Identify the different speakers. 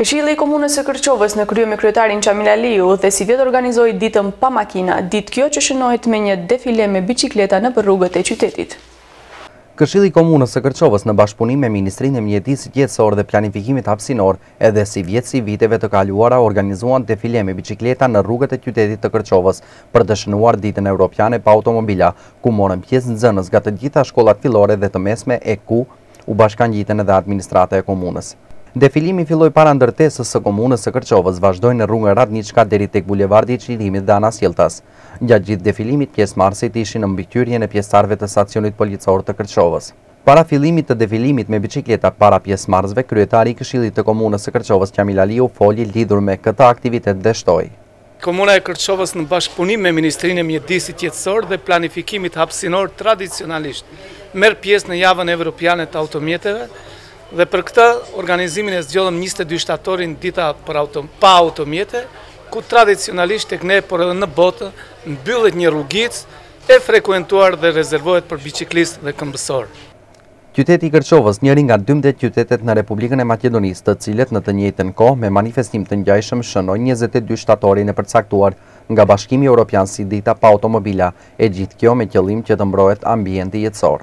Speaker 1: Këshilli i Komunës së Kërçovës në krye me kryetarin Qamil Aliu edhe sivjet organizoi ditën pa makina, ditë kjo që shënohet me një defile me biçikleta nëpër rrugët e qytetit.
Speaker 2: Këshilli i Komunës së Kërçovës në bashkëpunim me Ministrinë e Mjedisit Jetësor dhe Planifikimit Hapësinor edhe sivjet si viteve të kaluara organizuan defile me biçikleta në rrugët e qytetit të Kërçovës për të shënuar Ditën Europiane pa Automobila, ku morën pjesë nxënës nga të gjitha shkollat fillore dhe të mesme e ku u bashkëngjitën edhe administrata e komunës. Defilimi filloi para ndërtesës së Komunës së Kërçovës, vazhdoi në rrugën Radniçka deri tek bulevardi i Çlirimit dhe anasjelltas. Gjatë gjithë defilimit pjesëmarrësit ishin në mbikëqyrjen e pjesëtarëve të Stacionit Policor të Kërçovës. Para fillimit të defilimit me biçikleta para pjesëmarrësve, kryetari i Këshillit të Komunës së Kërçovës, Qamil Aliu, foli lidhur me këtë aktivitet dhe shtoi,
Speaker 3: Komuna e Kërçovës në bashkëpunim me Ministrinë e Mjedisit Jetësor dhe Planifikimit Hapësinor tradicionalisht merr pjesë në Javën Evropiane të Automjeteve dhe për këtë organizim e zgjodhëm njëzet e dy shtatorin Dita pa automjete ku tradicionalisht tek ne por edhe në botë mbyllet një rrugicë e frekuentuar dhe rezervohet për biçiklistë dhe këmbësorë.
Speaker 2: Qyteti i Kërçovës, njëri nga dymbëdhjetë qytetet në Republikën e Maqedonisë, të cilët në të njëjtën kohë me manifestim të ngjajshëm shënoi njëzet e dy shtatorin e përcaktuar nga Bashkimi Europian si Dita pa Automobila, e gjithë kjo me qëllim që të mbrohet ambienti jetësor.